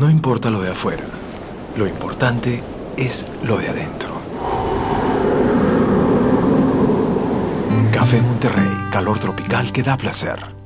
No importa lo de afuera. Lo importante es lo de adentro. Café Monterrey, calor tropical que da placer.